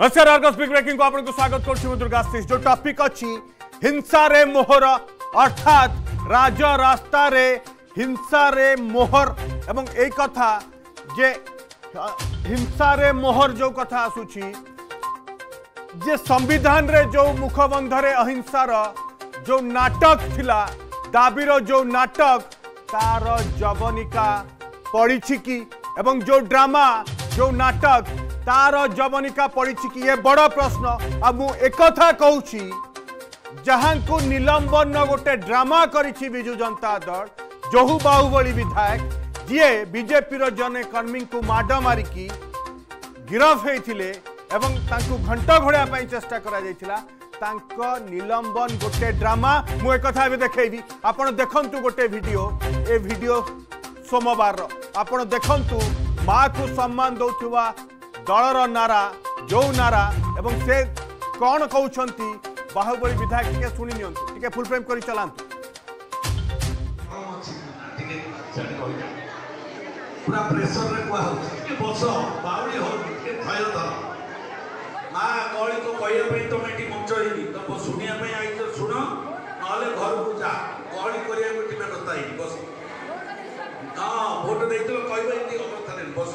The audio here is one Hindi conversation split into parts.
नमस्कार आर्गस बिग ब्रेकिंग को आपन को स्वागत कर छी दुर्गा सिंह जो टॉपिक अछि हिंसा रे मोहर अर्थात राज रास्ता रे हिंसा रे मोहर एवं एक कथा जे हिंसा रे मोहर जो कथा आसु जे संविधान रे जो मुखबंध रे अहिंसा रो जो नाटक थिला दाबी रो जो नाटक तार जवनिका पड़ी छी की एवं जो ड्रामा जो नाटक তার জবনিকা পড়িছি কি এ বড় প্রশ্ন আকথা কৌছি যাহাঙ্কু নিলম্বন গোটে ড্রামা করেছি বিজু জনতা দল জহু বাহুবলী বিধায়ক যিয়ে বিজেপির জনে কর্মীকে মাড মারিকি গিরফ হয়েছে এবং তাঁকু ঘণ্ট ঘোড়া চেষ্টা করা যাইছিল তাঙ্ক নিলম্বন গোটে ড্রামা মু একথা এবে দেখেবি আপনার দেখন্তু গোটে ভিডিও এ ভিডিও সোমবার আপনার দেখন্তু মা কু সম্মান দৌথিবা দলর নারা যৌ নারা এবং সে কন কৌছন্তি বাহুবলি বিধায়ক টিকে শুনি নিয়ন্তু টিকে ফুল ফ্রেম করে চলান্তু পুরা প্রেসর রে কুয়া হচ্ছে টিকে বস বাউলি হল টিকে ভয় ধর মা কলি কো কইয়া পই তুমি এটি মঞ্চ হইনি তম শুনিয়া পই আইছো শুন নহলে ঘরকু যা কলি করিয়া গোটি মে কথা হইনি বস না ভোট কইবা বস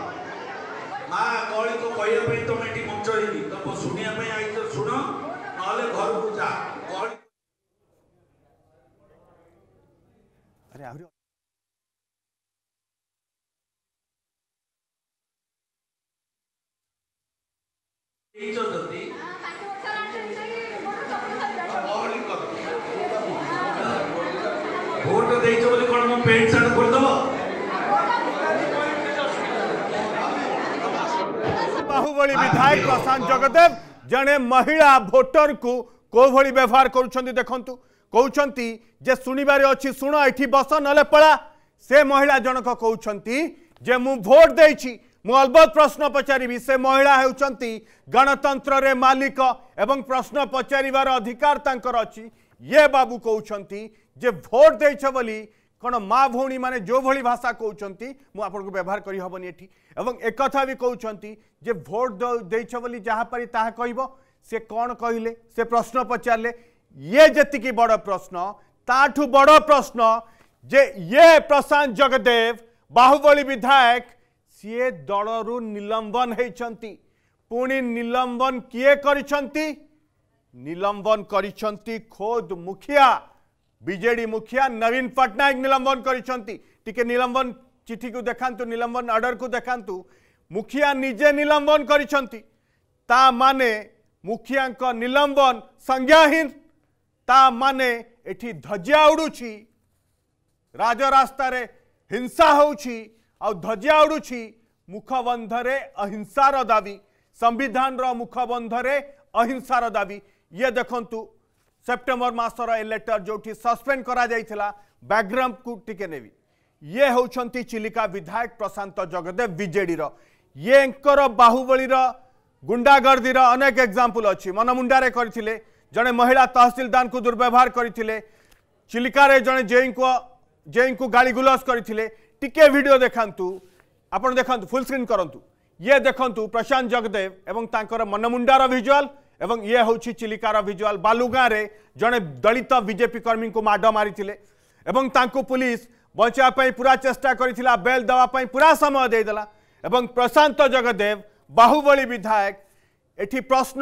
ମା କଳିକୁ କହିବା ପାଇଁ ତମେ ଏଠି ମଞ୍ଚ ହେଇନି ତମ ଶୁଣିବା ପାଇଁ ଆଇଛ ଶୁଣ ନହେଲେ ଘରକୁ ଯା କଳି ଆରେ ଆହୁରି ଭୋଟ ଦେଇଛ ବୋଲି କଣ ମୋ ପେଣ୍ଟ ସାର୍ଟ भाई विधायक प्रशांत जगदेव जड़े महिला भोटर को कौली व्यवहार कर देखु कहते शुणवार अच्छी शुण ये बस ना पला से महिला जनक कहते भोट दे अलबत प्रश्न पचारि से महिला होती गणतंत्र रे मालिक एवं प्रश्न पचार अधिकार अच्छी ये बाबू कहते भोट दे କ'ଣ ମା ଭଉଣୀମାନେ ଯେଉଁଭଳି ଭାଷା କହୁଛନ୍ତି ମୁଁ ଆପଣଙ୍କୁ ବ୍ୟବହାର କରିହେବନି ଏଠି ଏବଂ ଏକଥା ବି କହୁଛନ୍ତି ଯେ ଭୋଟ୍ ଦେଇଛ ବୋଲି ଯାହାପାରି ତାହା କହିବ ସେ କ'ଣ କହିଲେ ସେ ପ୍ରଶ୍ନ ପଚାରିଲେ ଇଏ ଯେତିକି ବଡ଼ ପ୍ରଶ୍ନ ତାଠୁ ବଡ଼ ପ୍ରଶ୍ନ ଯେ ଇଏ ପ୍ରଶାନ୍ତ ଜଗଦେବ ବାହୁବଳୀ ବିଧାୟକ ସିଏ ଦଳରୁ ନିଲମ୍ବନ ହେଇଛନ୍ତି ପୁଣି ନିଲମ୍ବନ କିଏ କରିଛନ୍ତି ନିଲମ୍ବନ କରିଛନ୍ତି ଖୋଦ ମୁଖିଆ ବିଜେଡି ମୁଖିଆ ନବୀନ ପଟ୍ଟନାୟକ ନିଲମ୍ବନ କରିଛନ୍ତି ଟିକେ ନିଲମ୍ବନ ଚିଠିକୁ ଦେଖାନ୍ତୁ ନିଲମ୍ବନ ଅର୍ଡରକୁ ଦେଖାନ୍ତୁ ମୁଖିଆ ନିଜେ ନିଲମ୍ବନ କରିଛନ୍ତି ତା ମାନେ ମୁଖିଆଙ୍କ ନିଲମ୍ବନ ସଂଜ୍ଞାହୀନ ତା ମାନେ ଏଠି ଧଜିଆ ଉଡ଼ୁଛି ରାଜରାସ୍ତାରେ ହିଂସା ହେଉଛି ଆଉ ଧଜିଆ ଉଡ଼ୁଛି ମୁଖବନ୍ଧରେ ଅହିଂସାର ଦାବି ସମ୍ବିଧାନର ମୁଖବନ୍ଧରେ ଅହିଂସାର ଦାବି ଇଏ ଦେଖନ୍ତୁ ସେପ୍ଟେମ୍ବର ମାସର ଏ ଲେଟର ଯେଉଁଠି ସସ୍ପେଣ୍ଡ କରାଯାଇଥିଲା ବ୍ୟାଗ୍ରାମକୁ ଟିକେ ନେବି ଇଏ ହେଉଛନ୍ତି ଚିଲିକା ବିଧାୟକ ପ୍ରଶାନ୍ତ ଜଗଦେବ ବିଜେଡ଼ିର ଇଏଙ୍କର ବାହୁବଳୀର ଗୁଣ୍ଡାଗର୍ଦ୍ଦିର ଅନେକ ଏକ୍ଜାମ୍ପଲ୍ ଅଛି ମନମୁଣ୍ଡାରେ କରିଥିଲେ ଜଣେ ମହିଳା ତହସିଲଦାରଙ୍କୁ ଦୁର୍ବ୍ୟବହାର କରିଥିଲେ ଚିଲିକାରେ ଜଣେ ଜେଇଙ୍କୁ ଜେଇଙ୍କୁ ଗାଳିଗୁଲଜ କରିଥିଲେ ଟିକେ ଭିଡ଼ିଓ ଦେଖାନ୍ତୁ ଆପଣ ଦେଖନ୍ତୁ ଫୁଲ୍ ସ୍କ୍ରିନ୍ କରନ୍ତୁ ଇଏ ଦେଖନ୍ତୁ ପ୍ରଶାନ୍ତ ଜଗଦେବ ଏବଂ ତାଙ୍କର ମନମୁଣ୍ଡାର ଭିଜୁଆଲ୍ এবং ইয়ে হচ্ছে চিলিকার ভিজুয়াল বালুগাঁরে জনে দলিত বিজেপি কর্মীকে মাড মারিলে এবং তাঁকু পুলিশ বঞ্চাই পুরা চেষ্টা করেছিল বেল দেওয়া পুরা সময় দিয়েদেলা এবং প্রশান্ত জগদেব বাহুবলী বিধায়ক এটি প্রশ্ন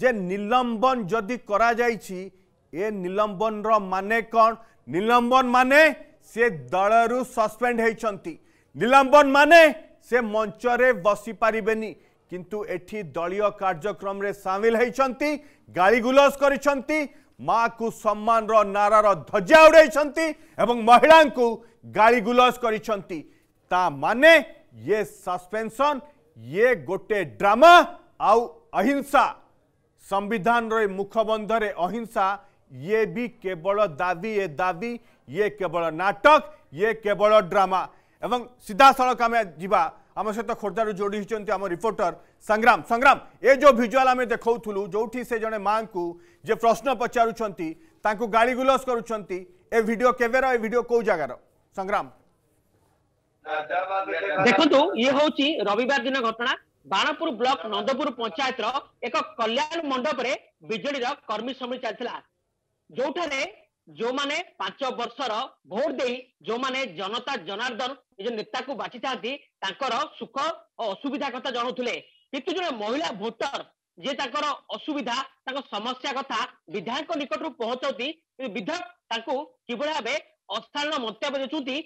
যে নিলম্বন যদি করা যাইছি এ নিলম্বনর মানে কণ নিলম্বন মানে সে দলরু সসপেন্ড হয়েছেন নিলম্বন মানে সে মঞ্চরে বসি পারিবেনি কিন্তু এটি দলীয় কার্যক্রমে সামিল হয়েছেন গাড়িগুলজ করেছেন মা কু সম্মানর নারার ধ্বজা উড়াইছেন এবং মহিলা গাড়িগুলজ করেছেন তা মানে ইয়ে সাসপেনশন ইয়ে গোটে ড্রামা আউ অহিংসা संविधान মুখবন্ধরে অহিংসা ইয়ে বি কেবল দাবি এ দাবি ইয়ে কেবল নাটক ইয়ে কেবল ড্রামা এবং सीधा सड़क आम जावा आम सहित खोर्धु जोड़ी होती आम रिपोर्टर संग्राम संग्राम ए जो भिजुआल आम देखा जोटी से जड़े माँ को जे प्रश्न पचारू गाड़ी गुलस करुंट ए भिड केवेर ए भिड कौ जगार संग्राम ଦେଖନ୍ତୁ ଇଏ ହଉଛି ରବିବାର ଦିନ ଘଟଣା ବାଣପୁର ବ୍ଲକ ନନ୍ଦପୁର ପଞ୍ଚାୟତର ଏକ କଲ୍ୟାଣ ମଣ୍ଡପରେ ବିଜେଡିର କର୍ମୀ ସମ୍ମିଳନୀ ଚାଲିଥିଲା ଯୋଉଠାରେ ଯେଉଁମାନେ ପାଞ୍ଚ ବର୍ଷର ଭୋଟ ଦେଇ ଯେଉଁମାନେ ଜନତା ଜନାର୍ଦ୍ଦନ ନିଜ ନେତାକୁ ବାଛିଥାନ୍ତି ତାଙ୍କର ସୁଖ ଓ ଅସୁବିଧା କଥା ଜଣାଉଥିଲେ କିନ୍ତୁ ଜଣେ ମହିଳା ଭୋଟର ଯିଏ ତାଙ୍କର ଅସୁବିଧା ତାଙ୍କ ସମସ୍ୟା କଥା ବିଧାୟକଙ୍କ ନିକଟରୁ ପହଞ୍ଚାଉଛି ବିଧାୟକ ତାଙ୍କୁ କିଭଳି ଭାବେ ଅଶାଳୀନ ମନ୍ତବ୍ୟ ଦେଉଛନ୍ତି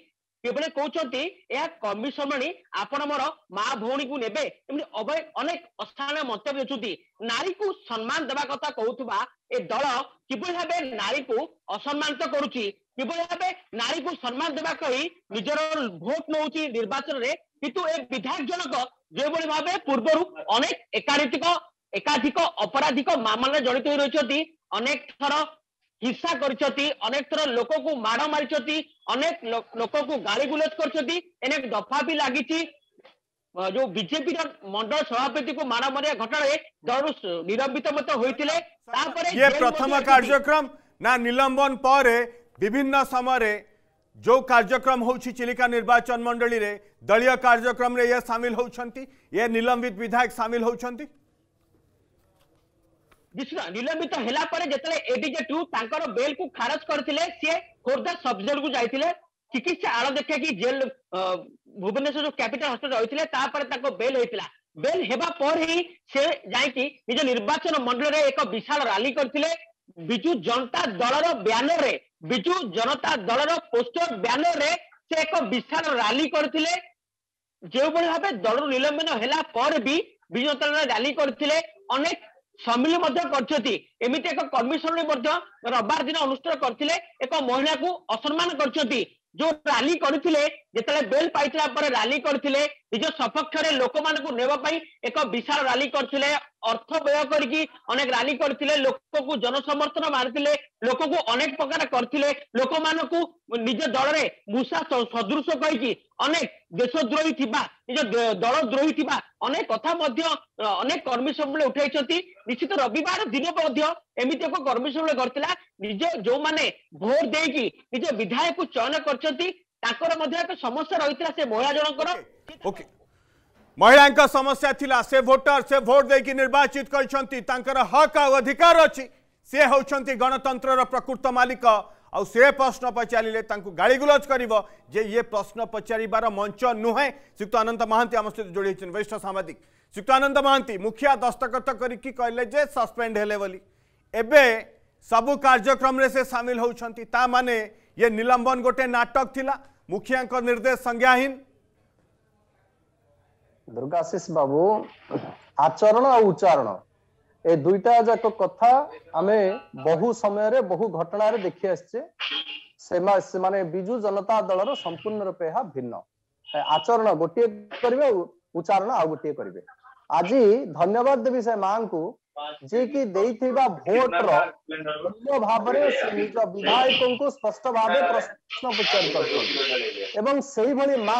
କିଭଳି କହୁଛନ୍ତି ଏହା କମିଶନଣି ଆପଣ ମୋର ମା ଭଉଣୀକୁ ନେବେ ଏମିତି ଅନେକ ଅସ୍ଥାନୀୟ ମନ୍ତବ୍ୟ ଦେଉଛନ୍ତି ନାରୀକୁ ସମ୍ମାନ ଦେବା କଥା କହୁଥିବା ଏ ଦଳ କିଭଳି ଭାବେ ନାରୀକୁ ଅସମ୍ମାନିତ କରୁଛି କିଭଳି ଭାବେ ନାରୀକୁ ସମ୍ମାନ ଦେବା କହି ନିଜର ଭୋଟ ନଉଛି ନିର୍ବାଚନରେ କିନ୍ତୁ ଏ ବିଧାୟକ ଜଣକ যেভাবে ভাবে পূর্বর অনেক একাধিক একাধিক অপরাধিক মামলায় জড়িত হয়ে রয়েছে অনেক থর हिंसा करनेक लोक को माड़ मारीक लोक को गाड़ी गुलज कर दफा भी लगी जो बीजेपी मंडल सभापति को माड़ मारिया घटना दल निलंबित मत होते प्रथम कार्यक्रम ना निलंबन पर विभिन्न समय जो कार्यक्रम चिलिका निर्वाचन मंडली रे दलिया कार्यक्रम रे ये सामिल होती ये निलंबित विधायक सामिल होती ନିଲମ୍ବିତ ହେଲା ପରେ ଯେତେବେଳେ ଏଡିଜେ ଟୁ ତାଙ୍କର ବେଲ୍କୁ ଖାରଜ କରିଥିଲେ ସିଏ ଖୋର୍ଦ୍ଧା କୁ ଯାଇଥିଲେ ଚିକିତ୍ସା ଆଳ ଦେଖେଇକି ଜେଲ ଭୁବନେଶ୍ୱର ଯୋଉ କ୍ୟାପିଟାଲ ହସ୍ପିଟାଲ ରହିଥିଲେ ତାପରେ ତାଙ୍କ ବେଲ୍ ହେଇଥିଲା ବେଲ୍ ହେବା ପରେ ହିଁ ସେ ଯାଇକି ନିଜ ନିର୍ବାଚନ ମଣ୍ଡଳୀରେ ଏକ ବିଶାଳ ରାଲି କରିଥିଲେ ବିଜୁ ଜନତା ଦଳର ବ୍ୟାନର ରେ ବିଜୁ ଜନତା ଦଳର ପୋଷ୍ଟର ବ୍ୟାନର ରେ ସେ ଏକ ବିଶାଳ ରାଲି କରିଥିଲେ ଯେଉଁଭଳି ଭାବେ ଦଳରୁ ନିଲମ୍ବନ ହେଲା ପରେ ବି ବିଜୁ ଜନତା ଦଳ ରାଲି କରିଥିଲେ ଅନେକ ସମ୍ମିଳନୀ ମଧ୍ୟ କରିଛନ୍ତି ଏମିତି ଏକ କର୍ମୀ ସମ୍ମିଳନୀ ମଧ୍ୟ ରବିବାର ଦିନ ଅନୁଷ୍ଠିତ କରିଥିଲେ ଏକ ମହିଳାକୁ ଅସମ୍ମାନ କରିଛନ୍ତି ଯୋଉ ରାଲି କରିଥିଲେ যেতবে বেল পাইলা পরে রালি করলে নিজ সপক্ষে লোক মানুষ এক বিশাল রালি করলে অর্থ ব্যয় করি অনেক রালি করলে লোক জনসমর্থন মারিলে লোক অনেক প্রকার করলে লোক মানুষ নিজ দলরে মূষা সদৃশ কী অনেক দেশদ্রোহী থিবা নিজ দলদ্রোহী থিবা অনেক কথা মধ্য অনেক কর্মী সম্মেলন উঠাইছেন নিশ্চিত রবিবার দিন মধ্য এমিতি এক কর্মী সম্মেলন করেছিল নিজ যে ভোট দিয়ে নিজ বিধায়ক চয়ন করছেন ତାଙ୍କର ମଧ୍ୟ ଏକ ସମସ୍ୟା ରହିଥିଲା ସେ ମହିଳା ଜଣଙ୍କର ଓକେ ମହିଳାଙ୍କ ସମସ୍ୟା ଥିଲା ସେ ଭୋଟର ସେ ଭୋଟ ଦେଇକି ନିର୍ବାଚିତ କରିଛନ୍ତି ତାଙ୍କର ହକ୍ ଆଉ ଅଧିକାର ଅଛି ସେ ହେଉଛନ୍ତି ଗଣତନ୍ତ୍ରର ପ୍ରକୃତ ମାଲିକ ଆଉ ସେ ପ୍ରଶ୍ନ ପଚାରିଲେ ତାଙ୍କୁ ଗାଳିଗୁଲଜ କରିବ ଯେ ଇଏ ପ୍ରଶ୍ନ ପଚାରିବାର ମଞ୍ଚ ନୁହେଁ ଶ୍ରୀଯୁକ୍ତ ଆନନ୍ଦ ମହାନ୍ତି ଆମ ସହିତ ଯୋଡ଼ି ହେଇଛନ୍ତି ବରିଷ୍ଠ ସାମ୍ବାଦିକ ଶ୍ରୀଯୁକ୍ତ ଆନନ୍ଦ ମହାନ୍ତି ମୁଖିଆ ଦସ୍ତଖତ କରିକି କହିଲେ ଯେ ସସ୍ପେଣ୍ଡ ହେଲେ ବୋଲି ଏବେ ସବୁ କାର୍ଯ୍ୟକ୍ରମରେ ସେ ସାମିଲ ହେଉଛନ୍ତି ତା ମାନେ ଇଏ ନିଲମ୍ବନ ଗୋଟେ ନାଟକ ଥିଲା ମୁଖିଆଙ୍କ ନିର୍ଦ୍ଦେଶ ସଂଜ୍ଞାହୀନ ଦୁର୍ଗାଶିଷ ବାବୁ ଆଚରଣ ଆଉ ଉଚ୍ଚାରଣ ଏ ଦୁଇଟା ଯାକ କଥା ଆମେ ବହୁ ସମୟରେ ବହୁ ଘଟଣାରେ ଦେଖି ଆସିଛେ ସେମାନେ ବିଜୁ ଜନତା ଦଳର ସମ୍ପୂର୍ଣ୍ଣ ରୂପେ ଏହା ଭିନ୍ନ ଆଚରଣ ଗୋଟିଏ କରିବେ ଆଉ ଉଚ୍ଚାରଣ ଆଉ ଗୋଟିଏ କରିବେ ଆଜି ଧନ୍ୟବାଦ ଦେବି ସେ ମାଙ୍କୁ ଯିଏ କି ଦେଇଥିବା ଭୋଟର ମୂଲ୍ୟ ଭାବରେ ନିଜ ବିଧାୟକଙ୍କୁ ସ୍ପଷ୍ଟ ଭାବେ ପ୍ରଶ୍ନ ପଚାରି ପାରୁଛନ୍ତି ଏବଂ ସେଇଭଳି ମା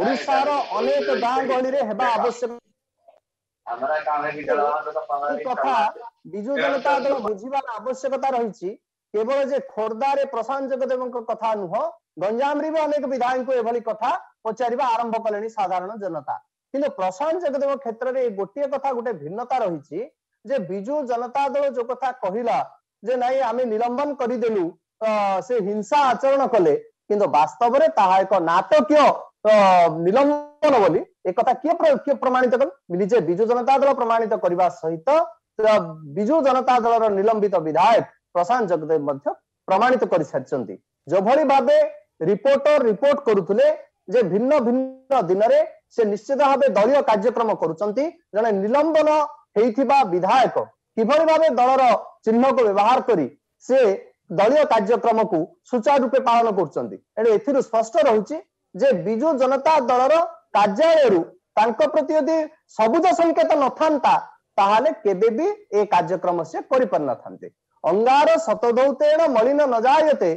ଓଡ଼ିଶାର ଅନେକ ଗାଁ ଗହଳିରେ ହେବା ଆବଶ୍ୟକ କଥା ବିଜୁ ଜନତା ଦଳ ବୁଝିବାର ଆବଶ୍ୟକତା ରହିଛି କେବଳ ଯେ ଖୋର୍ଦ୍ଧାରେ ପ୍ରଶାନ୍ତ ଜଗଦେବଙ୍କ କଥା ନୁହଁ ଗଞ୍ଜାମରେ ବି ଅନେକ ବିଧାୟକଙ୍କୁ ଏଭଳି କଥା ପଚାରିବା ଆରମ୍ଭ କଲେଣି ସାଧାରଣ ଜନତା କିନ୍ତୁ ପ୍ରଶାନ୍ତ ଜଗଦେବ କ୍ଷେତ୍ରରେ ଗୋଟିଏ କଥା ଗୋଟେ ଭିନ୍ନତା ରହିଛି ଯେ ବିଜୁ ଜନତା ଦଳ ଯୋଉ କଥା କହିଲା ଯେ ନାଇଁ ଆମେ ନିଲମ୍ବନ କରିଦେଲୁ ସେ ହିଂସା ଆଚରଣ କଲେ କିନ୍ତୁ ବାସ୍ତବରେ ତାହା ଏକ ନାଟକୀୟ ନିଲମ୍ବନ ବୋଲି ଏ କଥା କିଏ କିଏ ପ୍ରମାଣିତ କଲେ ନିଜେ ବିଜୁ ଜନତା ଦଳ ପ୍ରମାଣିତ କରିବା ସହିତ ବିଜୁ ଜନତା ଦଳର ନିଲମ୍ବିତ ବିଧାୟକ ପ୍ରଶାନ୍ତ ଜଗଦେବ ମଧ୍ୟ ପ୍ରମାଣିତ କରିସାରିଛନ୍ତି ଯେଉଁଭଳି ଭାବେ ରିପୋର୍ଟର ରିପୋର୍ଟ କରୁଥିଲେ ଯେ ଭିନ୍ନ ଭିନ୍ନ ଦିନରେ ସେ ନିଶ୍ଚିତ ଭାବେ ଦଳୀୟ କାର୍ଯ୍ୟକ୍ରମ କରୁଛନ୍ତି ଜଣେ ନିଲମ୍ବନ ହେଇଥିବା ବିଧାୟକ କିଭଳି ଭାବେ ଦଳର ଚିହ୍ନକୁ ବ୍ୟବହାର କରି ସେ ଦଳୀୟ କାର୍ଯ୍ୟକ୍ରମକୁ ରୂପେ ପାଳନ କରୁଛନ୍ତି ଏଣୁ ଏଥିରୁ ସ୍ପଷ୍ଟ ରହୁଛି ଯେ ବିଜୁ ଜନତା ଦଳର କାର୍ଯ୍ୟାଳୟରୁ ତାଙ୍କ ପ୍ରତି ଯଦି ସବୁଜ ସଂକେତ ନଥାନ୍ତା ତାହେଲେ କେବେ ବି ଏ କାର୍ଯ୍ୟକ୍ରମ ସେ କରିପାରିନଥାନ୍ତେ ଅଙ୍ଗାର ଶତଦୌତେଣ ମଳିନ ନଜାୟତେ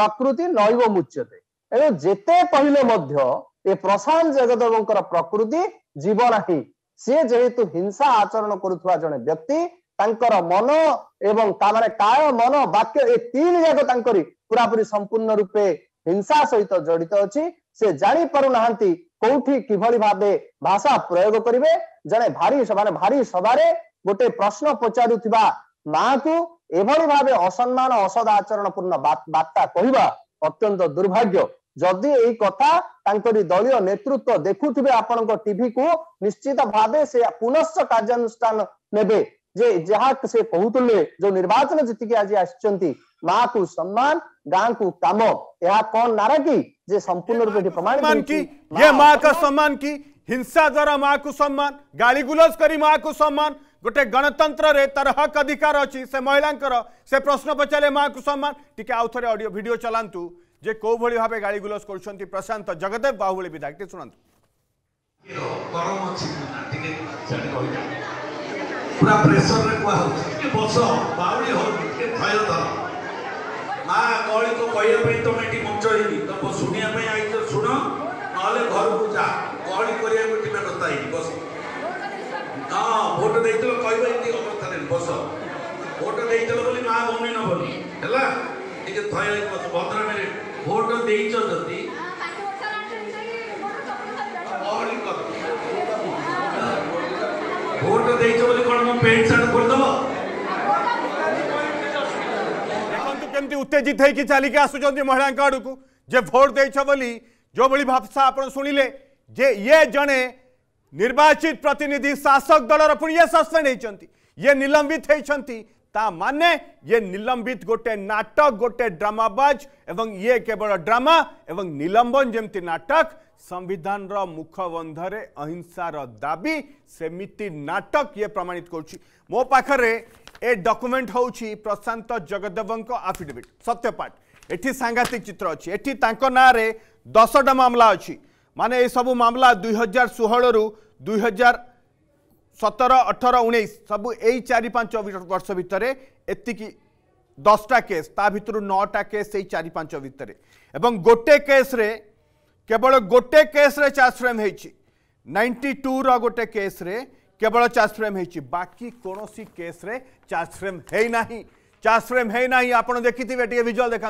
ପ୍ରକୃତି ନୈବ ମୁଚ୍ୟତେ ଏଣୁ ଯେତେ କହିଲେ ମଧ୍ୟ ଏ ପ୍ରଶାନ୍ତ ଜଗଦେବଙ୍କର ପ୍ରକୃତି ଜୀବ ନାହିଁ ସିଏ ଯେହେତୁ ହିଂସା ଆଚରଣ କରୁଥିବା ଜଣେ ବ୍ୟକ୍ତି ତାଙ୍କର ମନ ଏବଂ ତା ମାନେ କାୟ ମନ ବାକ୍ୟ ଏ ତିନି ଯାକ ତାଙ୍କର ପୁରାପୁରି ସମ୍ପୂର୍ଣ୍ଣ ରୂପେ ହିଂସା ସହିତ ଜଡିତ ଅଛି ସେ ଜାଣିପାରୁନାହାନ୍ତି କୋଉଠି କିଭଳି ଭାବେ ଭାଷା ପ୍ରୟୋଗ କରିବେ ଜଣେ ଭାରି ମାନେ ଭାରି ସଭାରେ ଗୋଟେ ପ୍ରଶ୍ନ ପଚାରୁଥିବା ମାଆକୁ ଏଭଳି ଭାବେ ଅସମ୍ମାନ ଅସଦ ଆଚରଣ ପୂର୍ଣ୍ଣ ବାର୍ତ୍ତା କହିବା ଅତ୍ୟନ୍ତ ଦୁର୍ଭାଗ୍ୟ ଯଦି ଏଇ କଥା ତାଙ୍କରି ଦଳୀୟ ନେତୃତ୍ୱ ଦେଖୁଥିବେ ଆପଣଙ୍କ ଟିଭିକୁ ନିଶ୍ଚିତ ଭାବେ ସେ ପୁନଶ୍ଚ କାର୍ଯ୍ୟାନୁଷ୍ଠାନ ନେବେ ଯେ ଯାହା ସେ କହୁଥିଲେ ଯୋଉ ନିର୍ବାଚନ ଜିତିକି ଆଜି ଆସିଛନ୍ତି ମାକୁ ସମ୍ମାନ ଗାଁକୁ କାମ ଏହା କଣ ନାରା କି ଯେ ସମ୍ପୂର୍ଣ୍ଣ ରୂପେ ଏଠି ପ୍ରମାଣ କି ये माँ का सम्मान की हिंसा द्वारा माँ को सम्मान गाली गुलज कर माँ को सम्मान गोटे गणतंत्र रे तार हक अधिकार अच्छी से महिला से प्रश्न पचारे माँ को सम्मान टी आउ थे ऑडियो भिड चलांतु যে কোভাবে ভাবে গাড়িগুলজ করছেন প্রশান্ত জগদেব বাহুবলী বিধায়ক টি শুনন্তু গরম আছে না টিকে জানি কই না পুরা প্রেসার রে কোয়া হচ্ছে টিকে বস বাউলি হল টিকে ধৈর্য ধর মা গলি কো কইয়া পই তুমি এটি মঞ্চ হইনি তম শুনিয়া পই আইছো শুন নহলে ঘর কো যা গলি করিয়া কো টিমে কথা হইনি বস না ভোট দেইতল কইবা এটি অবস্থা রে বস ভোট দেইতল বলি মা বমি ন বলি হেলা টিকে ধৈর্য বস ভদ্র মেরে ভোট দেইছতি ভোট দেইছ বলি কোন মু পেইন্ট সাইড কর দব उत्तेजित होकर चलिक आसुच्च महिला आड़ को जे भोट दे जो भाई भाषा आप शुणिले जे ये जड़े निर्वाचित प्रतिनिधि शासक दल रुणी ये सस्पेड होती ये निलंबित होती माने ये निलंबित गोटे नाटक गोटे ड्रामाबाज एवं ये केवल ड्रामा एवं निलंबन जमती नाटक संविधान मुखबंधरे अहिंसार दाबी सेमिति नाटक ये प्रमाणित करो पाखे ए डॉक्यूमेंट हूँ प्रशांत जगदेवं आफिडेविट सत्यपाठ एटी सांघातिक चित्र अच्छी एटी ना दसटा मामला अच्छी मान सब मामला दुई हजार षोह रु दुई हजार সতেরো অঠর উনিশ সবু এই চারি পাঁচ বর্ষ ভিতরে এতিকি দশটা কেস তা ভিতর নটা কেস এই চারি পাঁচ ভিতরে এবং গোটে কেস্রে কেবল গোটে কেস্রে চার্জ ফ্রেম হয়েছি নাইন্টি টুর গোটে কেস্রে কেবল চার্জ ফ্রেম হয়েছি বাকি কোণী কেস্রে চার্জ ফ্রেম হয়ে না চার্জ ফ্রেম হয়ে না আপনার দেখিথে টিকি ভিজুয়াল দেখা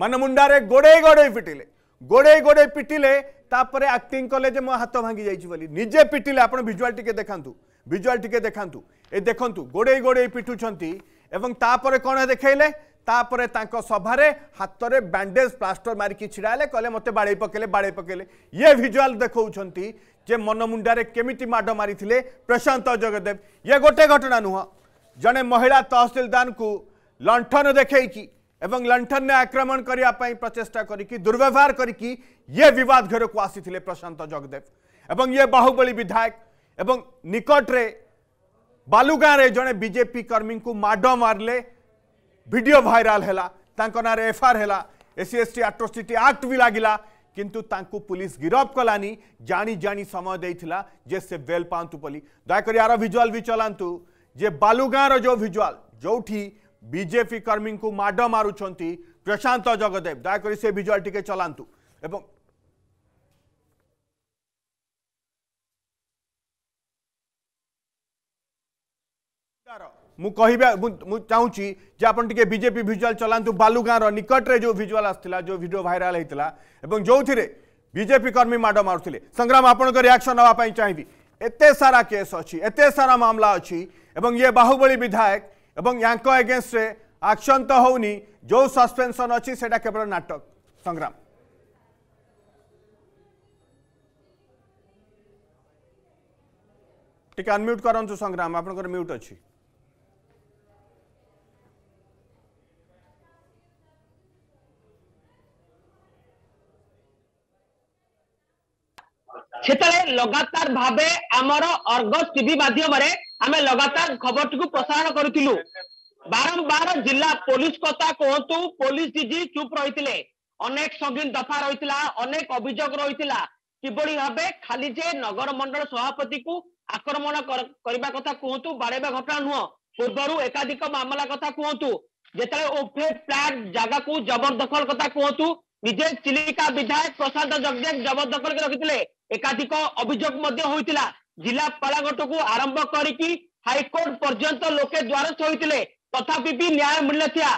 মানে মুন্ডারে গোড়ে গোড়ে পিটিলে গোড়ে গোড়ে পিটিলে তাপরে আক্টিং কলে যে মো হাত ভাঙ্গি যাইছি বলে নিজে পিটিলে আপনার ভিজুয়াল টিকি দেখা ভিজুয়াল টিকে দেখান্তু এ দেখন্তু গোড়েই গোড়েই পিটুছন্তি এবং তাপরে কোন দেখাইলে তাপরে তাঙ্ক সভারে হাতরে ব্যান্ডেজ প্লাস্টর মারিকি ছিড়া হলে কলে মতে বাড়াই পকাইলে বাড়াই পকাইলে ইয়ে ভিজুয়াল দেখাউছন্তি যে মনমুন্ডারে কেমিতি মাড মারিলে প্রশান্ত জগদেব ইয়ে গোটে ঘটনা নুহ জনে মহিলা তহসিলদারকু লণ্ঠন দেখাইকি এবং লণ্ঠনে আক্রমণ করা প্রচেষ্টা করি দুর্ব্যবহার করি ইয়ে বিবাদ ঘরকু আসিলে প্রশান্ত জগদেব এবং ইয়ে বাহুবলী বিধায়ক एवं निकटे बालुगाँ जड़े बीजेपी कर्मी को माड़ मारे भिड भाइराल है ना एफआर है S S T atrocity act भी लगला किंतु तांकु पुलिस गिरफ्त कलानी जाणी जाणी समय देता जे से बेल पातु बोली दयाकर यार भिजुआल भी चलातु जे बालुगाँ जो भिजुआल जो बीजेपी कर्मी को माड़ मारुंच प्रशांत जगदेव दयाकोरी से भिजुआल टी चलां ମୁଁ କହିବା ମୁଁ ଚାହୁଁଛି ଯେ ଆପଣ ଟିକେ ବିଜେପି ଭିଜୁଆଲ୍ ଚଲାନ୍ତୁ ବାଲୁଗାଁର ନିକଟରେ ଯେଉଁ ଭିଜୁଆଲ୍ ଆସିଥିଲା ଯେଉଁ ଭିଡ଼ିଓ ଭାଇରାଲ୍ ହେଇଥିଲା ଏବଂ ଯେଉଁଥିରେ ବିଜେପି କର୍ମୀ ମାଡ଼ ମାରୁଥିଲେ ସଂଗ୍ରାମ ଆପଣଙ୍କ ରିଆକ୍ସନ୍ ନେବା ପାଇଁ ଚାହିଁବି ଏତେ ସାରା କେସ୍ ଅଛି ଏତେ ସାରା ମାମଲା ଅଛି ଏବଂ ଇଏ ବାହୁବଳୀ ବିଧାୟକ ଏବଂ ୟାଙ୍କ ଏଗେନଷ୍ଟରେ ଆକ୍ସନ୍ ତ ହେଉନି ଯେଉଁ ସସ୍ପେନ୍ସନ୍ ଅଛି ସେଇଟା କେବଳ ନାଟକ ସଂଗ୍ରାମ ଟିକେ ଅନମ୍ୟୁଟ୍ କରନ୍ତୁ ସଂଗ୍ରାମ ଆପଣଙ୍କର ମ୍ୟୁଟ୍ ଅଛି ସେତେବେଳେ ଲଗାତାର ଭାବେ ଆମର ଅର୍ଗସ୍ ଟିଭି ମାଧ୍ୟମରେ ଆମେ ଲଗାତାର ଖବରଟିକୁ ପ୍ରସାରଣ କରୁଥିଲୁ ବାରମ୍ବାର ଜିଲ୍ଲା ପୋଲିସ କଥା କୁହନ୍ତୁ ପୋଲିସ ଡିଜି ଚୁପ୍ ରହିଥିଲେ ଅନେକ ସଙ୍ଗୀନ ଦଫା ରହିଥିଲା ଅନେକ ଅଭିଯୋଗ ରହିଥିଲା କିଭଳି ଭାବେ ଖାଲି ଯେ ନଗର ମଣ୍ଡଳ ସଭାପତିକୁ ଆକ୍ରମଣ କରିବା କଥା କୁହନ୍ତୁ ବାଡ଼େଇବା ଘଟଣା ନୁହଁ ପୂର୍ବରୁ ଏକାଧିକ ମାମଲା କଥା କୁହନ୍ତୁ ଯେତେବେଳେ ଓଫେ ପ୍ଲାଟ ଜାଗାକୁ ଜବରଦଖଲ କଥା କୁହନ୍ତୁ ନିଜେ ଚିଲିକା ବିଧାୟକ ପ୍ରସାଦ ଜଗଦେବ ଜବରଦଖଲ କରି ରଖିଥିଲେ একাধিক অভিযোগ মধ্যে হয়েছিল ଜିଲ୍ଲାପାଳଙ୍କଠୁ ଆରମ୍ଭ କରିକି ହାଇକୋର୍ଟ ପର୍ଯ୍ୟନ୍ତ ଲୋକେ ଦ୍ୱାରସ୍ଥ ହୋଇଥିଲେ ତଥାପି ବି ନ୍ୟାୟ ମିଳିନଥିଲା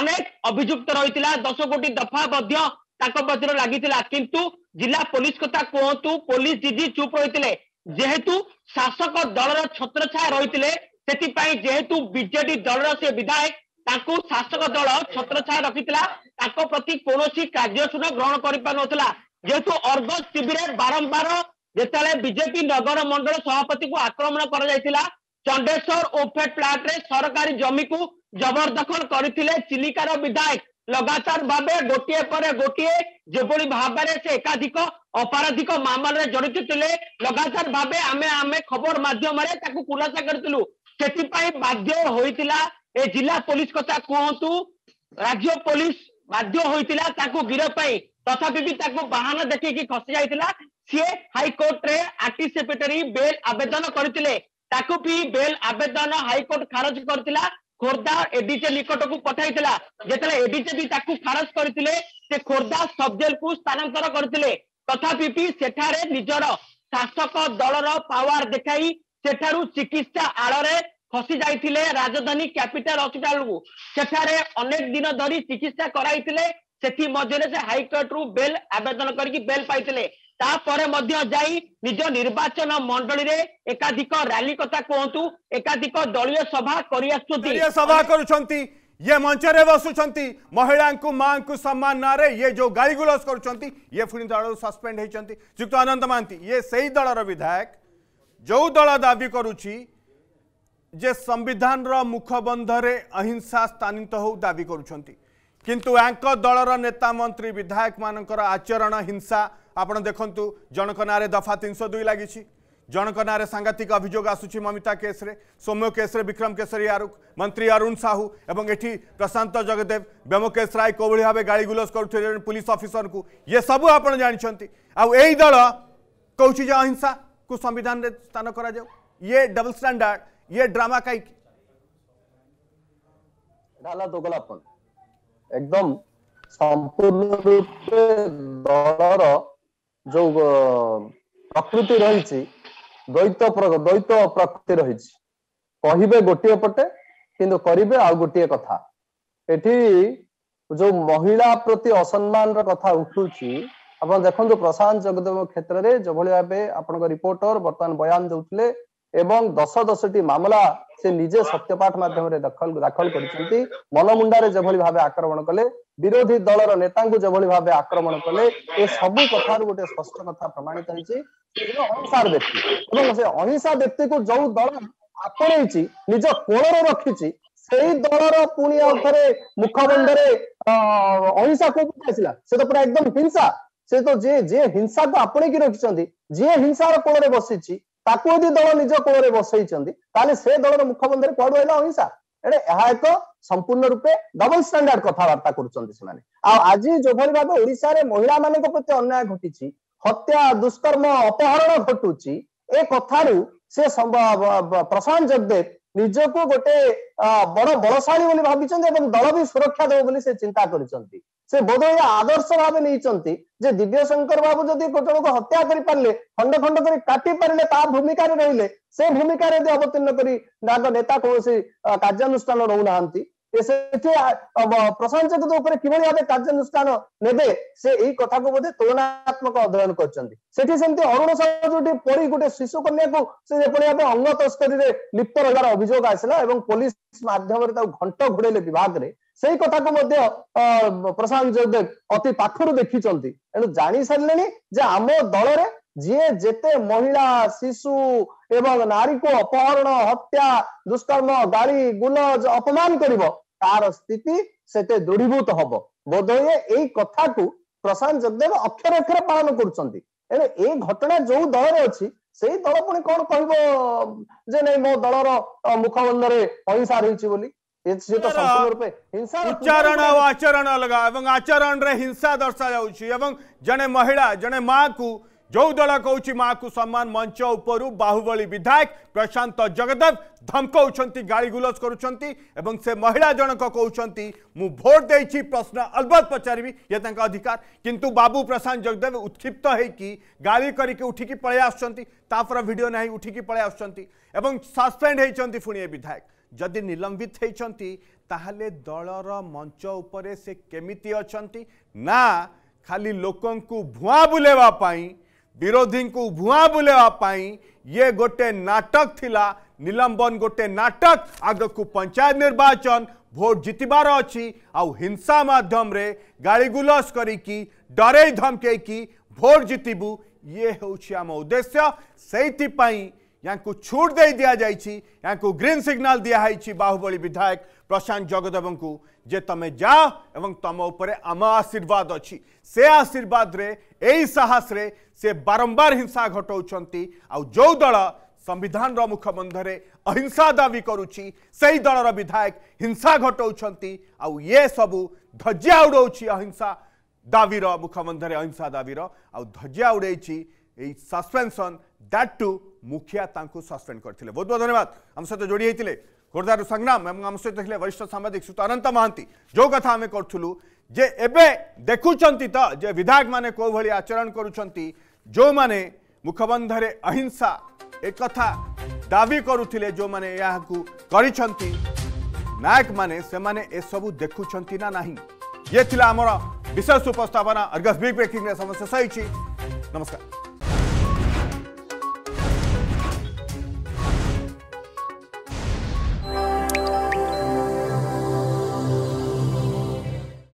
ଅନେକ ଅଭିଯୁକ୍ତ ରହିଥିଲା ଦଶ କୋଟି ଦଫା ମଧ୍ୟ ତାଙ୍କ ପଛରେ ଲାଗିଥିଲା କିନ୍ତୁ ଜିଲ୍ଲା ପୋଲିସ କଥା କୁହନ୍ତୁ ପୋଲିସ ଦିଦି ଚୁପ ରହିଥିଲେ ଯେହେତୁ ଶାସକ ଦଳର ଛତ୍ରଛାୟା ରହିଥିଲେ ସେଥିପାଇଁ ଯେହେତୁ ବିଜେଡି ଦଳର ସେ ବିଧାୟକ ତାଙ୍କୁ ଶାସକ ଦଳ ଛତ୍ରଛାୟା ରଖିଥିଲା ତାଙ୍କ ପ୍ରତି କୌଣସି କାର୍ଯ୍ୟାନୁଷ୍ଠାନ ଗ୍ରହଣ କରିପାରୁନଥିଲା ଯେହେତୁ ଅର୍ଗ ଶିବିରରେ ବାରମ୍ବାର ଯେତେବେଳେ ବିଜେପି ନଗର ମଣ୍ଡଳ ସଭାପତିଙ୍କୁ ଆକ୍ରମଣ କରାଯାଇଥିଲା ଚଣ୍ଡେଶ୍ୱର ଓଫେଡ୍ ପ୍ଲାଣ୍ଟରେ ସରକାରୀ ଜମିକୁ ଜବରଦଖଲ କରିଥିଲେ ଚିଲିକାର ବିଧାୟକ ଲଗାତାର ଭାବେ ଗୋଟିଏ ପରେ ଗୋଟିଏ ଯେଭଳି ଭାବରେ ସେ ଏକାଧିକ ଅପରାଧିକ ମାମଲାରେ ଜଡିତ ଥିଲେ ଲଗାତାର ଭାବେ ଆମେ ଆମେ ଖବର ମାଧ୍ୟମରେ ତାକୁ ଖୁଲାସା କରିଥିଲୁ ସେଥିପାଇଁ ବାଧ୍ୟ ହୋଇଥିଲା ଏ ଜିଲ୍ଲା ପୋଲିସ କଥା କୁହନ୍ତୁ ରାଜ୍ୟ ପୋଲିସ ବାଧ୍ୟ ହୋଇଥିଲା ତାକୁ ଗିରଫ ପାଇଁ तथापि भी बाहाना देखिए खसी जाता सी हाइकोर्ट रे आंटीसिपेटरी बेल आवेदन करते बेल आवेदन हाइकोर्ट खारज करता खोर्धा एडीजे निकट को पठाइला जिते एडीजे भी खारज करते से खोर्धा सब जेल को स्थानांतर करते तथापि भी सेठारे निजर शासक दलर पावर देखाई सेठारु चिकित्सा आड़े খসি যাইলে রাজধানী ক্যাপিটাল হসপিটাল সেখানে অনেক দিন ধর চিকিৎসা করাইলে ସେଠି ମଧ୍ୟରେ ସେ ହାଇକୋର୍ଟରୁ ବେଲ୍ ଆବେଦନ କରିକି ବେଲ୍ ପାଇଥିଲେ ତାପରେ ମଧ୍ୟ ଯାଇ ନିଜ ନିର୍ବାଚନ ମଣ୍ଡଳୀରେ ଏକାଧିକ ରାଲି କଥା କୁହନ୍ତୁ बसुंट महिला माँ को सम्मान ना ये जो गालीगुलज कर ये पुणी दल सस्पेंड होती श्रीयुक्त आनंद महांती ये से दल विधायक जो दल दाबी करुच्ची जे संविधान मुखबंधरे अहिंसा स्थानित हो दाबी करुंट किंतु या दलर नेता मंत्री विधायक मान आचरण हिंसा आपत देखु जनक ना दफा तीन सौ दुई लगी जनक ना सांघातिक अभोग आसू ममिता केस्रे सौम्य केस्रे विक्रम केशरी आरुख मंत्री अरुण साहू एवं एटी प्रशांत जगदेव व्योमकेश राय कौली भाव गाड़ी कर पुलिस अफिसर को ये सब आप जानते आई दल कौचि जो अहिंसा को संविधान में स्थान कराऊ ये डबल स्टैंडार्ड ये ड्रामा कहीं একদম সম্পূর্ণ রূপে ଦଳର ଯୋଉ ପ୍ରକୃତି ରହିଛି ଦ୍ୱୈତ ଦ୍ୱୈତ ପ୍ରକୃତି ରହିଛି କହିବେ ଗୋଟିଏ ପଟେ କିନ୍ତୁ କରିବେ ଆଉ ଗୋଟିଏ କଥା ଏଠି ଯୋଉ ମହିଳା ପ୍ରତି ଅସମ୍ମାନର କଥା ଉଠୁଛି ଆପଣ ଦେଖନ୍ତୁ ପ୍ରଶାନ୍ତ ଜଗଦେବ କ୍ଷେତ୍ରରେ ଯେଭଳି ଭାବେ ଆପଣଙ୍କ ରିପୋର୍ଟର ବର୍ତ୍ତମାନ ବୟାନ ଦଉଥିଲେ ଏବଂ ଦଶ ଦଶଟି ମାମଲା ସେ ନିଜେ ସତ୍ୟପାଠ ମାଧ୍ୟମରେ ଦଖଲ ଦାଖଲ କରିଛନ୍ତି ମନମୁଣ୍ଡାରେ ଯେଭଳି ଭାବେ ଆକ୍ରମଣ କଲେ ବିରୋଧୀ ଦଳର ନେତାଙ୍କୁ ଯେଭଳି ଭାବେ ଆକ୍ରମଣ କଲେ ଏ ସବୁ କଥାରୁ ଗୋଟେ ସ୍ପଷ୍ଟ କଥା ପ୍ରମାଣିତ ହେଇଛି ଅହିଂସାର ବ୍ୟକ୍ତି ଏବଂ ସେ ଅହିଂସା ବ୍ୟକ୍ତିକୁ ଯୋଉ ଦଳ ଆପଣେଇଛି ନିଜ କୋଣରେ ରଖିଛି ସେଇ ଦଳର ପୁଣି ଆଉ ଥରେ ମୁଖବନ୍ଧରେ ଅହିଂସା କୋଉ ଆସିଲା ସେ ତ ପୁରା ଏକଦମ ହିଂସା ସେ ତ ଯିଏ ଯିଏ ହିଂସାକୁ ଆପଣେଇକି ରଖିଛନ୍ତି ଯିଏ ହିଂସାର କୋଣରେ ବସିଛି ତାକୁ ଯଦି ଦଳ ନିଜ କୋଳରେ ବସେଇଛନ୍ତି ତାହେଲେ ସେ ଦଳର ମୁଖବନ୍ଧରେ କୁଆଡୁ ରହିଲା ଅହିଂସା ଏଣେ ଏହା ଏକ ସମ୍ପୂର୍ଣ୍ଣ ରୂପେ ଡବଲ ଷ୍ଟାଣ୍ଡାର୍ଡ କଥାବାର୍ତ୍ତା କରୁଛନ୍ତି ସେମାନେ ଆଉ ଆଜି ଯୋଭଳି ଭାବେ ଓଡିଶାରେ ମହିଳାମାନଙ୍କ ପ୍ରତି ଅନ୍ୟାୟ ଘଟିଛି ହତ୍ୟା ଦୁଷ୍କର୍ମ ଅପହରଣ ଘଟୁଛି ଏ କଥାରୁ ସେ ପ୍ରଶାନ୍ତ ଜଗଦେବ ନିଜକୁ ଗୋଟେ ବଡ ବଳଶାଳୀ ବୋଲି ଭାବିଛନ୍ତି ଏବଂ ଦଳ ବି ସୁରକ୍ଷା ଦେବ ବୋଲି ସେ ଚିନ୍ତା କରିଛନ୍ତି ସେ ବୋଧ ବୋଧହୁଏ ଆଦର୍ଶ ଭାବେ ନେଇଛନ୍ତି ଯେ ଦିବ୍ୟ ଶଙ୍କର ବାବୁ ଯଦି ଗୋଟେ ଲୋକ ହତ୍ୟା କରିପାରିଲେ ଖଣ୍ଡ ଖଣ୍ଡ କରି କାଟି ପାରିଲେ ତା ଭୂମିକାରେ ରହିଲେ ସେ ଭୂମିକାରେ ଯଦି ଅବତୀର୍ଣ୍ଣ କରି ତାଙ୍କ ନେତା କୌଣସି କାର୍ଯ୍ୟାନୁଷ୍ଠାନ ରହୁନାହାନ୍ତି ସେଠି ପ୍ରଶାନ୍ତ ଚତୁର୍ଥ ଉପରେ କିଭଳି ଭାବେ କାର୍ଯ୍ୟାନୁଷ୍ଠାନ ନେବେ ସେ ଏଇ କଥାକୁ ବୋଧେ ତୁଳନାତ୍ମକ ଅଧ୍ୟୟନ କରିଛନ୍ତି ସେଠି ସେମିତି ଅରୁଣ ଯୋଉଠି ପଢ଼ି ଗୋଟେ ଶିଶୁ କନ୍ୟାକୁ ସେ ଯେପରି ଭାବେ ଅଙ୍ଗ ତସ୍କରୀରେ ଲିପ୍ତ ରହିବାର ଅଭିଯୋଗ ଆସିଲା ଏବଂ ପୋଲିସ ମାଧ୍ୟମରେ ତାକୁ ଘଣ୍ଟ ଘୋଡେଇଲେ ବିଭାଗରେ ସେଇ କଥାକୁ ମଧ୍ୟ ପ୍ରଶାନ୍ତ ଯୋଗଦେବ ଅତି ପାଖରୁ ଦେଖିଛନ୍ତି ଏଣୁ ଜାଣି ସାରିଲେଣି ଯେ ଆମ ଦଳରେ ଯିଏ ଯେତେ ମହିଳା ଶିଶୁ ଏବଂ ନାରୀକୁ ଅପହରଣ ହତ୍ୟା ଦୁଷ୍କର୍ମ ଗାଳି ଗୁଲଜ ଅପମାନ କରିବ ତାର ସ୍ଥିତି ସେତେ ଦୃଢୀଭୂତ ହବ ବୋଧହୁଏ ଏଇ କଥାକୁ ପ୍ରଶାନ୍ତ ଯୋଗଦେବ ଅକ୍ଷରେ ଅକ୍ଷରେ ପାଳନ କରୁଛନ୍ତି ଏଣୁ ଏଇ ଘଟଣା ଯୋଉ ଦଳରେ ଅଛି ସେଇ ଦଳ ପୁଣି କଣ କହିବ ଯେ ନାଇଁ ମୋ ଦଳର ମୁଖବନ୍ଧରେ ପଇସା ରହିଛି ବୋଲି तो उच्चारण आचरण अलग आचरण हिंसा दर्शा जा जने महिला जने माँ को जो दल कौच माँ को सम्मान मंच उपर बाहुबली विधायक प्रशांत जगदेव धमका गाड़ी गुलज कर महिला जनक कौन मु भोट दे प्रश्न अलबत् पचारि ये अधिकार किंतु बाबू प्रशांत जगदेव उत्क्षिप्त हो कि गाड़ी करके उठिकी पलै भिड ना उठिकी पलै आसपेड होती पुणी विधायक जदि निलंबित होती दलर मंच से केमी अच्छा ना खाली लोक भुआ बुलेवाई विरोधी को भुआ बुलेवाई ये गोटे नाटक थिला निलंबन गोटे नाटक आग को पंचायत निर्वाचन भोट जितबार अच्छी आंसा मध्यम गाड़गुलस करके भोट जितबू ये हूँ आम उद्देश्य से या छूट दे दि जा ग्रीन सिग्नाल दिखाई बाहुबली विधायक प्रशांत जगदेव को जे तुम्हें जाओ एवं तुम उपर आम आशीर्वाद अच्छी से आशीर्वाद रे यही साहस रे से बारंबार हिंसा घटाऊँ आउ दल संविधान मुखबंधर अहिंसा दावी करुच्ची से दलर विधायक हिंसा घटाऊँ आउ ये सबू धज्जिया उड़ौची अहिंसा दावीर मुखबंधर अहिंसा दावीर आउ धज्जिया उड़े सस्पेनसन दैट टू मुखिया सस्पेंड करते बहुत बहुत धन्यवाद आम सहित जोड़ी होते खोर्धार संग्राम और आम सहित वरिष्ठ सांबादिक श्रुत अनंत महांती जो कथा आम करूँ जे एवं देखुं तो जे विधायक मैंने कौ भाई आचरण करो मैंने मुखबंधर अहिंसा एक दावी करुले जो मैंने करायक मैंने सब देखुं ना ना ये आम विशेष उपस्थापना अर्घ बिग ब्रेकिंग समस्या सही नमस्कार